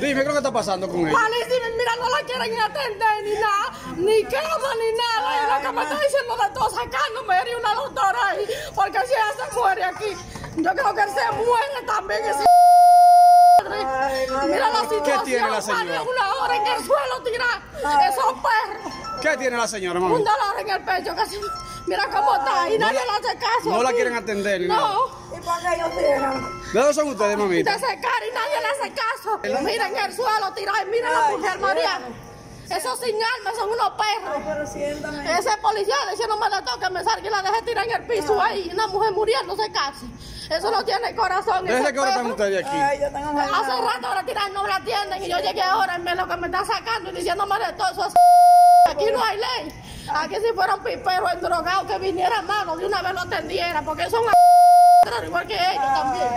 Dime, ¿qué es lo que está pasando con ella? Malísima, mira, no la quieren ni atender ni nada, ni cama ni nada. Y lo que me está diciendo de todo, sacándome y una doctora ahí, porque si ella se muere aquí, yo creo que él se muere también. Ese Mira la situación, tiene la señora? vale una hora en el suelo tirada, esos perros. ¿Qué tiene la señora, mamá? Un dolor en el pecho, casi. Mira cómo está, y nadie la- le hace caso. no la aquí. quieren atender ni nada. No. ¿Y para qué ellos tiran? ¿De dónde son ustedes, mamita? De secar le hace caso. Miren el suelo tirado, y miren la mujer María. Esos sin alma son unos perros. Ese policía diciéndome de todo que me salga y la dejé tirar en el piso ahí. Una mujer muriéndose casi. Eso no tiene corazón. ¿Desde ese qué hora están perro. ustedes aquí? Ay, yo tengo mal. Hace rato ahora tiran no me la atienden y yo llegué ahora y me lo que me está sacando y diciéndome de todo eso. es Aquí no hay ley. Aquí si fuera un pipero endrogado que viniera a mano de una vez lo atendiera porque son igual que ellos también.